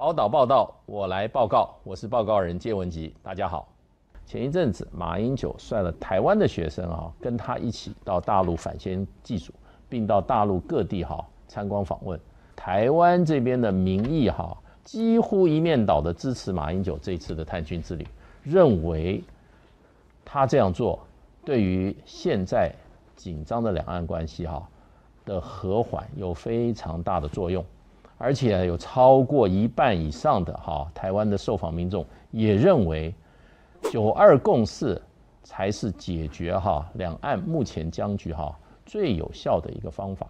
宝岛报道，我来报告，我是报告人谢文吉，大家好。前一阵子，马英九率了台湾的学生啊，跟他一起到大陆反先祭祖，并到大陆各地哈参观访问。台湾这边的民意哈，几乎一面倒的支持马英九这次的探军之旅，认为他这样做对于现在紧张的两岸关系哈。的和缓有非常大的作用，而且有超过一半以上的哈台湾的受访民众也认为，九二共识才是解决哈两岸目前僵局哈最有效的一个方法。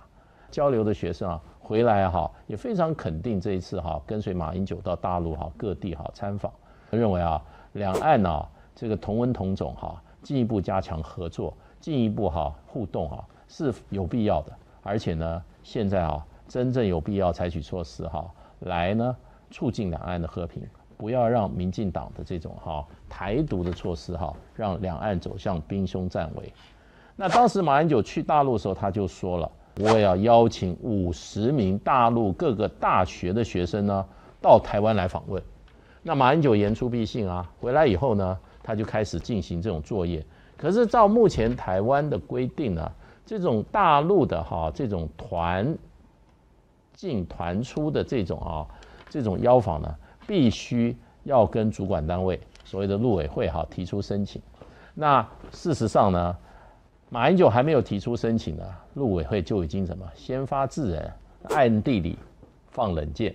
交流的学生啊回来哈也非常肯定这一次哈跟随马英九到大陆哈各地哈参访，认为啊两岸啊这个同文同种哈进一步加强合作，进一步哈互动哈是有必要的。而且呢，现在啊，真正有必要采取措施哈，来呢促进两岸的和平，不要让民进党的这种哈台独的措施哈，让两岸走向兵凶战危。那当时马英九去大陆的时候，他就说了，我要邀请五十名大陆各个大学的学生呢，到台湾来访问。那马英九言出必信啊，回来以后呢，他就开始进行这种作业。可是照目前台湾的规定呢？这种大陆的哈，这种团进团出的这种啊，这种邀访呢，必须要跟主管单位所谓的陆委会哈提出申请。那事实上呢，马英九还没有提出申请呢，陆委会就已经什么先发制人，暗地里放冷箭，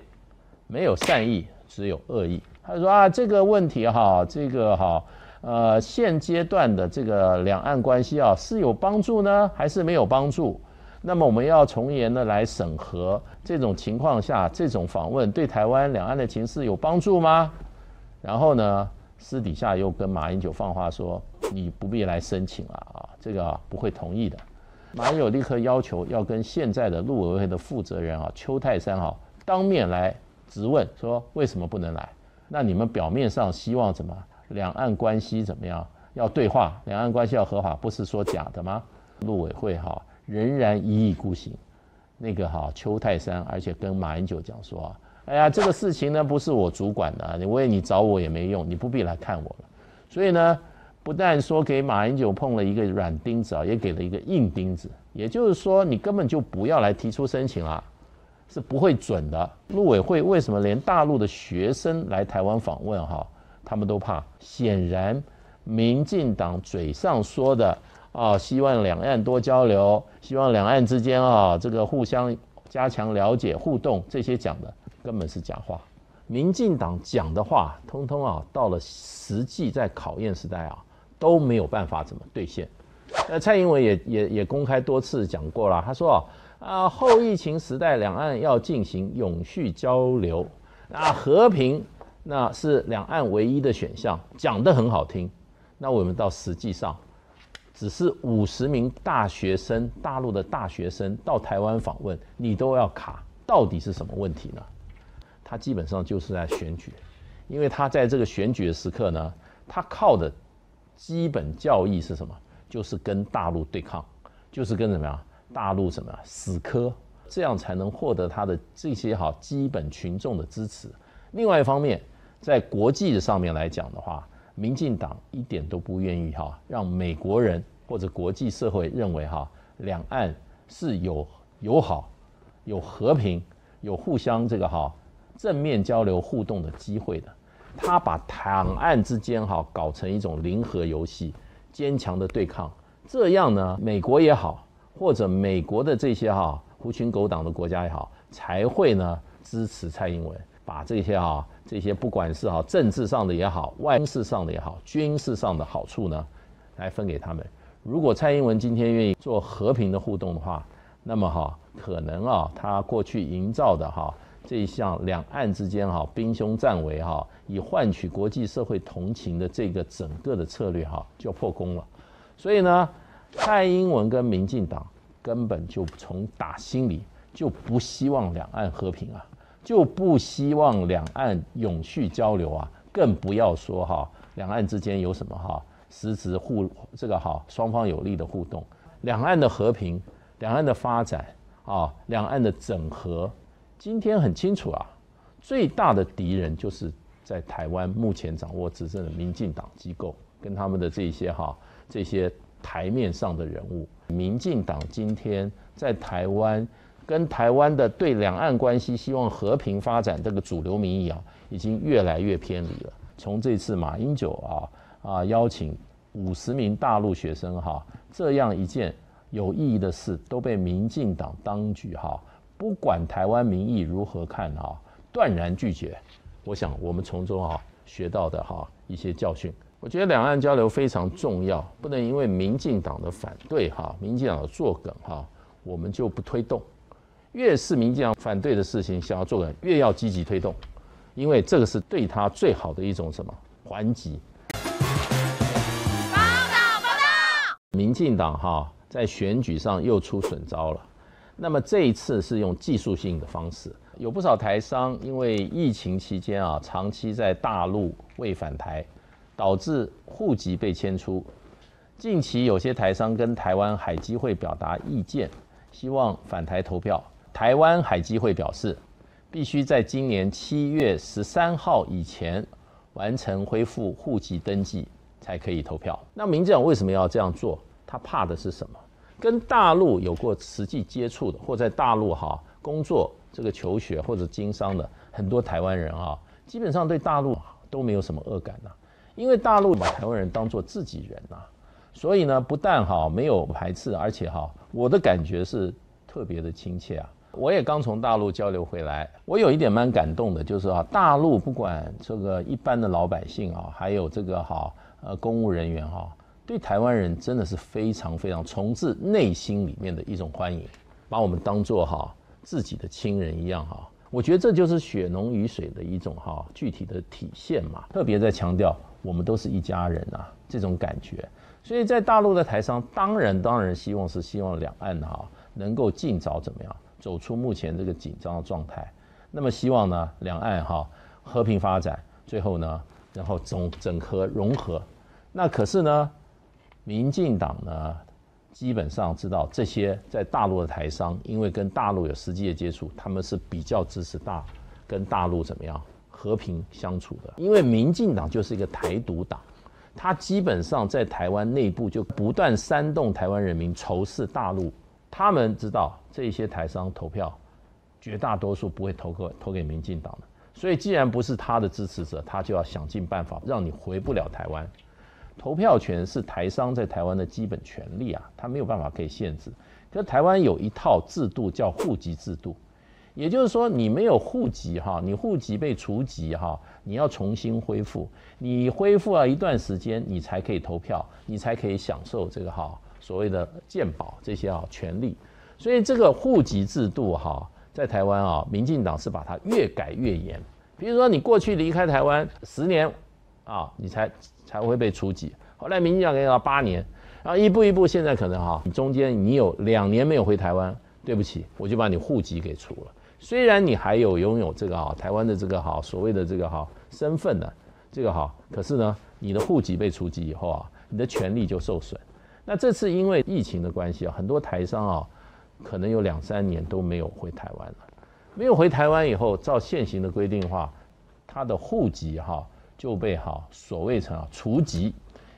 没有善意，只有恶意。他说啊，这个问题哈，这个哈。呃，现阶段的这个两岸关系啊，是有帮助呢，还是没有帮助？那么我们要从严的来审核这种情况下，这种访问对台湾两岸的情势有帮助吗？然后呢，私底下又跟马英九放话说，你不必来申请了啊，这个不会同意的。马英九立刻要求要跟现在的陆委会的负责人啊，邱泰山啊，当面来质问，说为什么不能来？那你们表面上希望怎么？两岸关系怎么样？要对话，两岸关系要合法，不是说假的吗？陆委会哈仍然一意孤行。那个哈邱泰山，而且跟马英九讲说啊，哎呀，这个事情呢不是我主管的，你为你找我也没用，你不必来看我了。所以呢，不但说给马英九碰了一个软钉子啊，也给了一个硬钉子。也就是说，你根本就不要来提出申请了，是不会准的。陆委会为什么连大陆的学生来台湾访问哈？他们都怕，显然，民进党嘴上说的啊，希望两岸多交流，希望两岸之间啊，这个互相加强了解互动，这些讲的根本是假话。民进党讲的话，通通啊，到了实际在考验时代啊，都没有办法怎么兑现。那蔡英文也也也公开多次讲过了，他说啊，后疫情时代，两岸要进行永续交流，那，和平。那是两岸唯一的选项，讲得很好听。那我们到实际上，只是五十名大学生，大陆的大学生到台湾访问，你都要卡，到底是什么问题呢？他基本上就是在选举，因为他在这个选举的时刻呢，他靠的基本教义是什么？就是跟大陆对抗，就是跟什么呀？大陆什么死磕，这样才能获得他的这些好基本群众的支持。另外一方面。在国际上面来讲的话，民进党一点都不愿意哈，让美国人或者国际社会认为哈，两岸是有友好、有和平、有互相这个哈正面交流互动的机会的。他把两岸之间哈搞成一种零和游戏，坚强的对抗，这样呢，美国也好，或者美国的这些哈狐群狗党的国家也好，才会呢支持蔡英文。把这些啊，这些不管是哈政治上的也好，外事上的也好，军事上的好处呢，来分给他们。如果蔡英文今天愿意做和平的互动的话，那么哈可能啊，他过去营造的哈这一项两岸之间哈兵凶战危哈，以换取国际社会同情的这个整个的策略哈就破功了。所以呢，蔡英文跟民进党根本就从打心里就不希望两岸和平啊。就不希望两岸永续交流啊，更不要说哈，两岸之间有什么哈实质互这个哈双方有利的互动，两岸的和平，两岸的发展啊，两岸的整合，今天很清楚啊，最大的敌人就是在台湾目前掌握执政的民进党机构跟他们的这些哈这些台面上的人物。民进党今天在台湾跟台湾的对两岸关系希望和平发展这个主流民意啊，已经越来越偏离了。从这次马英九啊啊邀请五十名大陆学生哈这样一件有意义的事，都被民进党当局哈不管台湾民意如何看哈断然拒绝。我想我们从中啊学到的哈一些教训。我觉得两岸交流非常重要，不能因为民进党的反对哈民进党的作梗哈我们就不推动。越是民进党反对的事情想要做的，越要积极推动。因为这个是对他最好的一种什么还击？报道报道，民进党哈在选举上又出损招了。那么这一次是用技术性的方式，有不少台商因为疫情期间啊长期在大陆未返台，导致户籍被迁出。近期有些台商跟台湾海基会表达意见，希望返台投票。台湾海基会表示。必须在今年七月十三号以前完成恢复户籍登记，才可以投票。那民进党为什么要这样做？他怕的是什么？跟大陆有过实际接触的，或在大陆哈工作、这个求学或者经商的很多台湾人啊，基本上对大陆都没有什么恶感呐，因为大陆把台湾人当做自己人呐，所以呢，不但哈没有排斥，而且哈我的感觉是特别的亲切啊。我也刚从大陆交流回来，我有一点蛮感动的，就是啊，大陆不管这个一般的老百姓啊，还有这个哈呃公务人员哈，对台湾人真的是非常非常从自内心里面的一种欢迎，把我们当做哈自己的亲人一样哈。我觉得这就是血浓于水的一种哈具体的体现嘛，特别在强调我们都是一家人啊这种感觉。所以在大陆的台商，当然当然希望是希望两岸哈能够尽早怎么样。走出目前这个紧张的状态，那么希望呢，两岸哈和平发展，最后呢，然后整整合融合。那可是呢，民进党呢，基本上知道这些在大陆的台商，因为跟大陆有实际的接触，他们是比较支持大跟大陆怎么样和平相处的。因为民进党就是一个台独党，他基本上在台湾内部就不断煽动台湾人民仇视大陆。他们知道这些台商投票，绝大多数不会投给投给民进党的，所以既然不是他的支持者，他就要想尽办法让你回不了台湾。投票权是台商在台湾的基本权利啊，他没有办法可以限制。可台湾有一套制度叫户籍制度，也就是说你没有户籍哈，你户籍被除籍哈，你要重新恢复，你恢复了一段时间，你才可以投票，你才可以享受这个哈。所谓的鉴保这些啊权利，所以这个户籍制度哈，在台湾啊，民进党是把它越改越严。比如说你过去离开台湾十年啊，你才才会被除籍。后来民进党给到八年，然后一步一步，现在可能哈，你中间你有两年没有回台湾，对不起，我就把你户籍给除了。虽然你还有拥有这个哈台湾的这个哈所谓的这个哈身份的这个哈，可是呢，你的户籍被除籍以后啊，你的权利就受损。那这次因为疫情的关系啊，很多台商啊，可能有两三年都没有回台湾了。没有回台湾以后，照现行的规定的话，他的户籍哈就被哈所谓成啊除籍，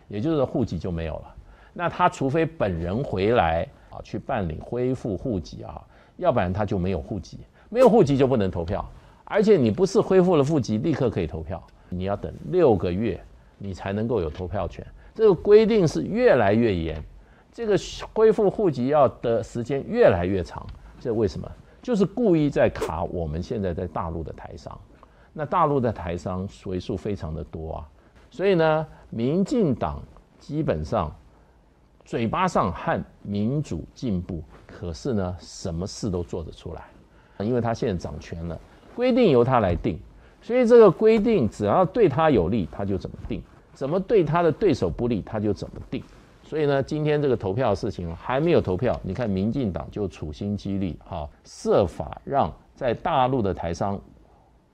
也就是户籍就没有了。那他除非本人回来啊去办理恢复户籍啊，要不然他就没有户籍，没有户籍就不能投票。而且你不是恢复了户籍立刻可以投票，你要等六个月，你才能够有投票权。这个规定是越来越严，这个恢复户籍要的时间越来越长，这为什么？就是故意在卡我们现在在大陆的台商，那大陆的台商为数非常的多啊，所以呢，民进党基本上嘴巴上喊民主进步，可是呢，什么事都做得出来，因为他现在掌权了，规定由他来定，所以这个规定只要对他有利，他就怎么定。怎么对他的对手不利，他就怎么定。所以呢，今天这个投票的事情还没有投票，你看民进党就处心积虑哈，设法让在大陆的台商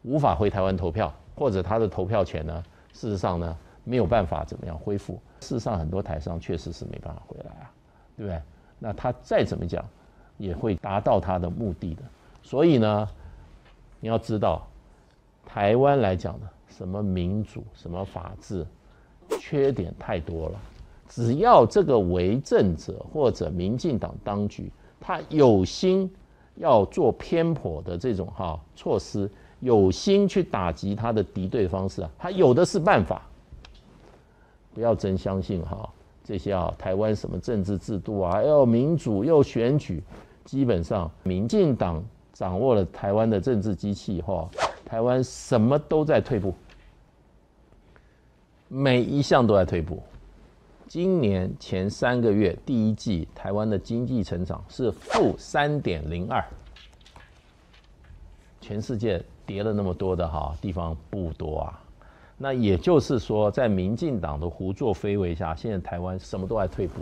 无法回台湾投票，或者他的投票权呢，事实上呢没有办法怎么样恢复。事实上，很多台商确实是没办法回来啊，对不对？那他再怎么讲，也会达到他的目的的。所以呢，你要知道，台湾来讲呢，什么民主、什么法治，缺点太多了。只要这个为政者或者民进党当局，他有心要做偏颇的这种哈措施，有心去打击他的敌对方式啊，他有的是办法。不要真相信哈这些啊，台湾什么政治制度啊，要民主又选举，基本上民进党掌握了台湾的政治机器以后，台湾什么都在退步，每一项都在退步。今年前三个月第一季，台湾的经济成长是负三点零二，全世界跌了那么多的哈地方不多啊。那也就是说，在民进党的胡作非为下，现在台湾什么都在退步，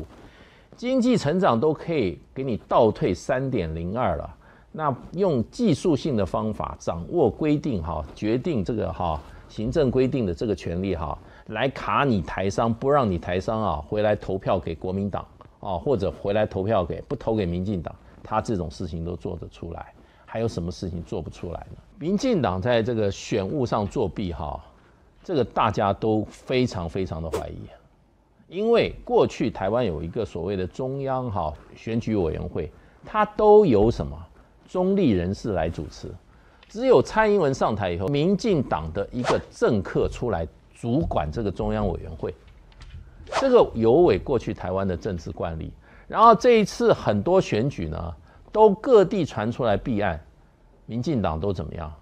经济成长都可以给你倒退三点零二了。那用技术性的方法掌握规定哈，决定这个哈行政规定的这个权利哈，来卡你台商，不让你台商啊回来投票给国民党啊，或者回来投票给不投给民进党，他这种事情都做得出来，还有什么事情做不出来呢？民进党在这个选务上作弊哈。这个大家都非常非常的怀疑，因为过去台湾有一个所谓的中央哈选举委员会，它都有什么中立人士来主持，只有蔡英文上台以后，民进党的一个政客出来主管这个中央委员会，这个有违过去台湾的政治惯例。然后这一次很多选举呢，都各地传出来弊案，民进党都怎么样，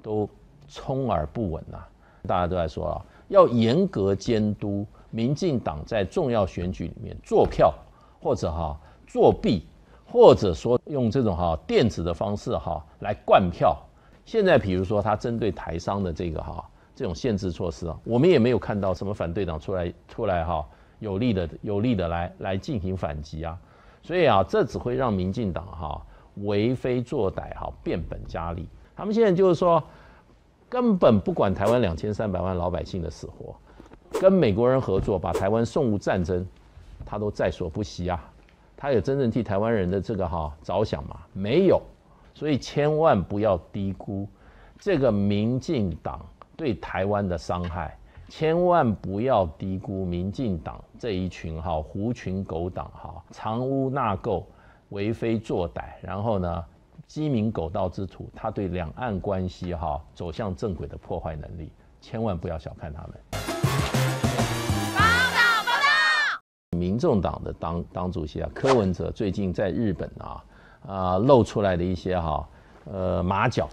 都充耳不闻呐。大家都在说啊，要严格监督民进党在重要选举里面做票，或者哈作弊，或者说用这种哈电子的方式哈来灌票。现在比如说他针对台商的这个哈这种限制措施啊，我们也没有看到什么反对党出来出来哈有力的有力的来来进行反击啊。所以啊，这只会让民进党哈为非作歹哈变本加厉。他们现在就是说。根本不管台湾两千三百万老百姓的死活，跟美国人合作把台湾送入战争，他都在所不惜啊！他有真正替台湾人的这个哈着想吗？没有，所以千万不要低估这个民进党对台湾的伤害，千万不要低估民进党这一群哈狐群狗党哈藏污纳垢、为非作歹，然后呢？鸡鸣狗盗之徒，他对两岸关系哈走向正轨的破坏能力，千万不要小看他们。报道报道，民众党的党党主席啊，柯文哲最近在日本啊啊露出来的一些哈呃马脚，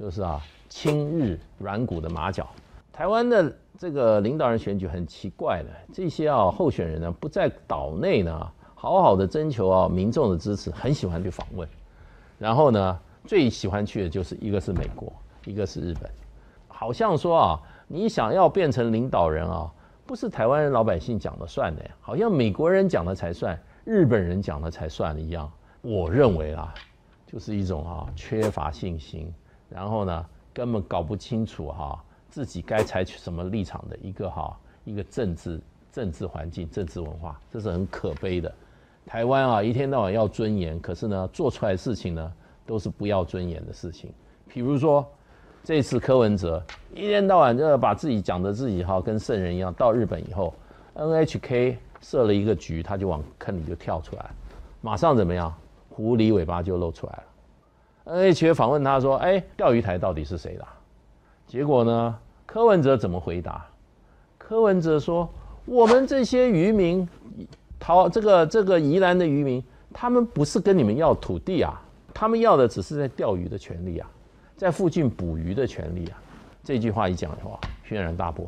就是啊亲日软骨的马脚。台湾的这个领导人选举很奇怪的，这些啊候选人呢不在岛内呢好好的征求啊民众的支持，很喜欢去访问。然后呢，最喜欢去的就是一个是美国，一个是日本，好像说啊，你想要变成领导人啊，不是台湾人老百姓讲的算的，好像美国人讲的才算，日本人讲的才算一样。我认为啊，就是一种啊缺乏信心，然后呢根本搞不清楚哈自己该采取什么立场的一个哈一个政治政治环境、政治文化，这是很可悲的。台湾啊，一天到晚要尊严，可是呢，做出来的事情呢，都是不要尊严的事情。比如说，这次柯文哲一天到晚就把自己讲的自己哈跟圣人一样，到日本以后，NHK 设了一个局，他就往坑里就跳出来，马上怎么样，狐狸尾巴就露出来了。NHK 访问他说：“哎，钓鱼台到底是谁的？”结果呢，柯文哲怎么回答？柯文哲说：“我们这些渔民。”逃这个这个宜兰的渔民，他们不是跟你们要土地啊，他们要的只是在钓鱼的权利啊，在附近捕鱼的权利啊。这句话一讲的话，轩然大波。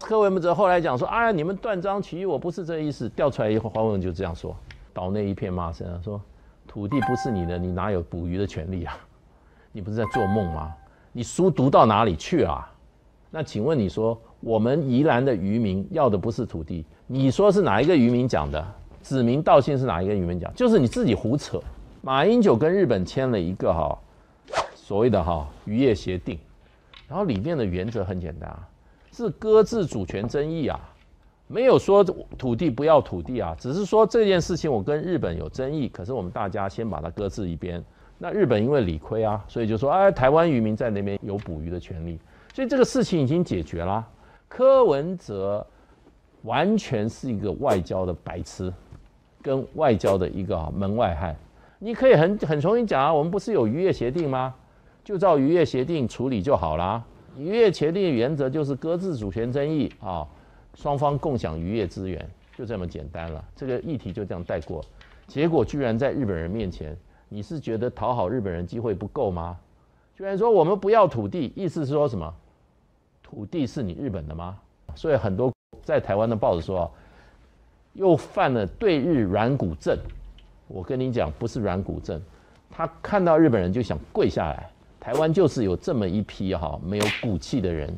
柯文哲后来讲说：“哎，你们断章取义，我不是这意思。”调出来以后，黄文就这样说，岛内一片骂声啊，说：“土地不是你的，你哪有捕鱼的权利啊？你不是在做梦吗？你书读到哪里去啊？那请问你说，我们宜兰的渔民要的不是土地？”你说是哪一个渔民讲的？指名道姓是哪一个渔民讲？就是你自己胡扯。马英九跟日本签了一个哈所谓的哈渔业协定，然后里面的原则很简单啊，是搁置主权争议啊，没有说土地不要土地啊，只是说这件事情我跟日本有争议，可是我们大家先把它搁置一边。那日本因为理亏啊，所以就说哎，台湾渔民在那边有捕鱼的权利。所以这个事情已经解决了。柯文哲完全是一个外交的白痴，跟外交的一个门外汉。你可以很很容易讲啊，我们不是有渔业协定吗？就照渔业协定处理就好啦。渔业协定原则就是搁置主权争议啊，双方共享渔业资源，就这么简单了。这个议题就这样带过，结果居然在日本人面前，你是觉得讨好日本人机会不够吗？居然说我们不要土地，意思是说什么？土地是你日本的吗？所以很多在台湾的报纸说，又犯了对日软骨症。我跟你讲，不是软骨症，他看到日本人就想跪下来。台湾就是有这么一批哈没有骨气的人，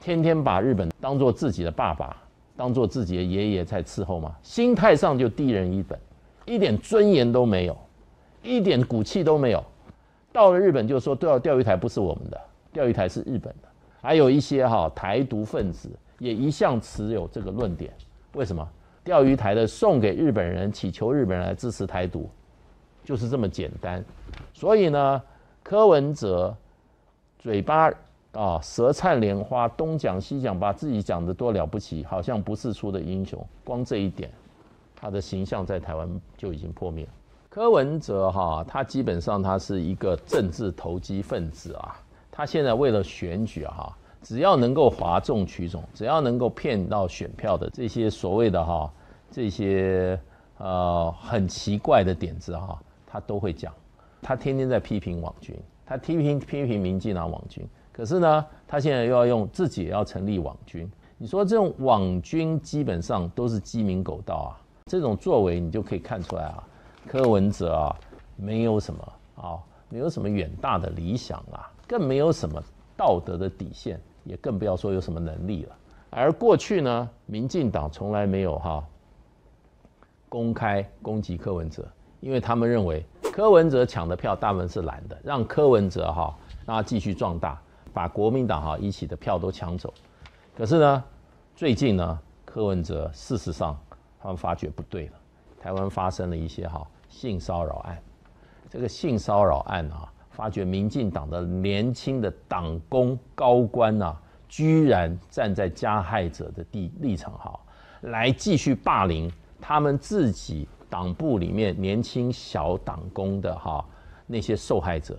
天天把日本当做自己的爸爸，当做自己的爷爷在伺候嘛，心态上就低人一等，一点尊严都没有，一点骨气都没有。到了日本就说，对啊，钓鱼台不是我们的，钓鱼台是日本的。还有一些哈台独分子也一向持有这个论点，为什么？钓鱼台的送给日本人，祈求日本人来支持台独，就是这么简单。所以呢。柯文哲嘴巴啊舌灿莲花，东讲西讲，把自己讲的多了不起，好像不是出的英雄。光这一点，他的形象在台湾就已经破灭。柯文哲哈，他基本上他是一个政治投机分子啊。他现在为了选举哈，只要能够哗众取宠，只要能够骗到选票的这些所谓的哈这些呃很奇怪的点子哈，他都会讲。他天天在批评网军，他批评批评民进党网军，可是呢，他现在又要用自己也要成立网军。你说这种网军基本上都是鸡鸣狗盗啊，这种作为你就可以看出来啊，柯文哲啊，没有什么啊，没有什么远大的理想啊，更没有什么道德的底线，也更不要说有什么能力了。而过去呢，民进党从来没有哈公开攻击柯文哲，因为他们认为。柯文哲抢的票大部分是蓝的，让柯文哲哈让他继续壮大，把国民党哈一起的票都抢走。可是呢，最近呢，柯文哲事实上他们发觉不对了，台湾发生了一些哈性骚扰案。这个性骚扰案啊，发觉民进党的年轻的党工高官啊，居然站在加害者的地立场哈，来继续霸凌他们自己。党部里面年轻小党工的哈那些受害者，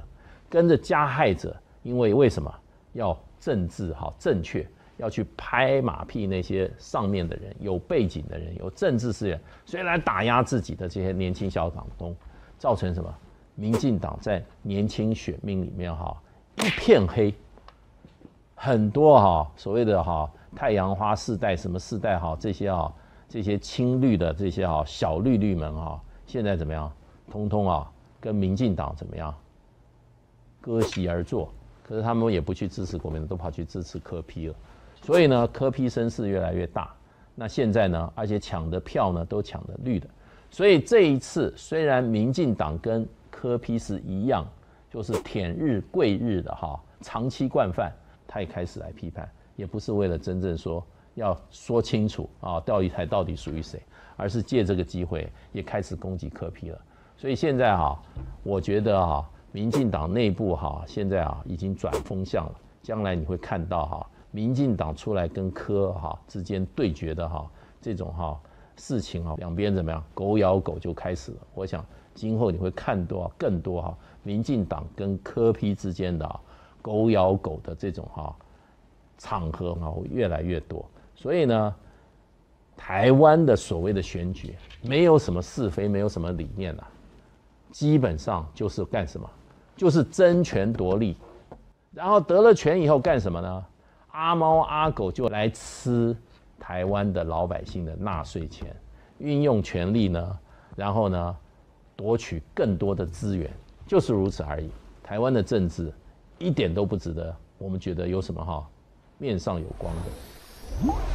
跟着加害者，因为为什么要政治哈正确，要去拍马屁那些上面的人有背景的人有政治资源，所以来打压自己的这些年轻小党工，造成什么？民进党在年轻选民里面哈一片黑，很多哈所谓的哈太阳花世代什么世代哈这些啊。这些青绿的这些啊小绿绿们啊，现在怎么样？通通啊跟民进党怎么样？割席而坐。可是他们也不去支持国民党，都跑去支持柯批了。所以呢，柯批声势越来越大。那现在呢，而且抢的票呢都抢的绿的。所以这一次虽然民进党跟柯批是一样，就是舔日贵日的哈长期惯犯，他也开始来批判，也不是为了真正说。要说清楚啊，钓鱼台到底属于谁？而是借这个机会也开始攻击柯批了。所以现在哈，我觉得哈，民进党内部哈，现在啊已经转风向了。将来你会看到哈，民进党出来跟柯哈之间对决的哈这种哈事情啊，两边怎么样？狗咬狗就开始了。我想今后你会看到更多哈，民进党跟柯批之间的狗咬狗的这种哈场合啊，会越来越多。所以呢，台湾的所谓的选举没有什么是非，没有什么理念呐，基本上就是干什么，就是争权夺利，然后得了权以后干什么呢？阿猫阿狗就来吃台湾的老百姓的纳税钱，运用权力呢，然后呢，夺取更多的资源，就是如此而已。台湾的政治一点都不值得我们觉得有什么哈面上有光的。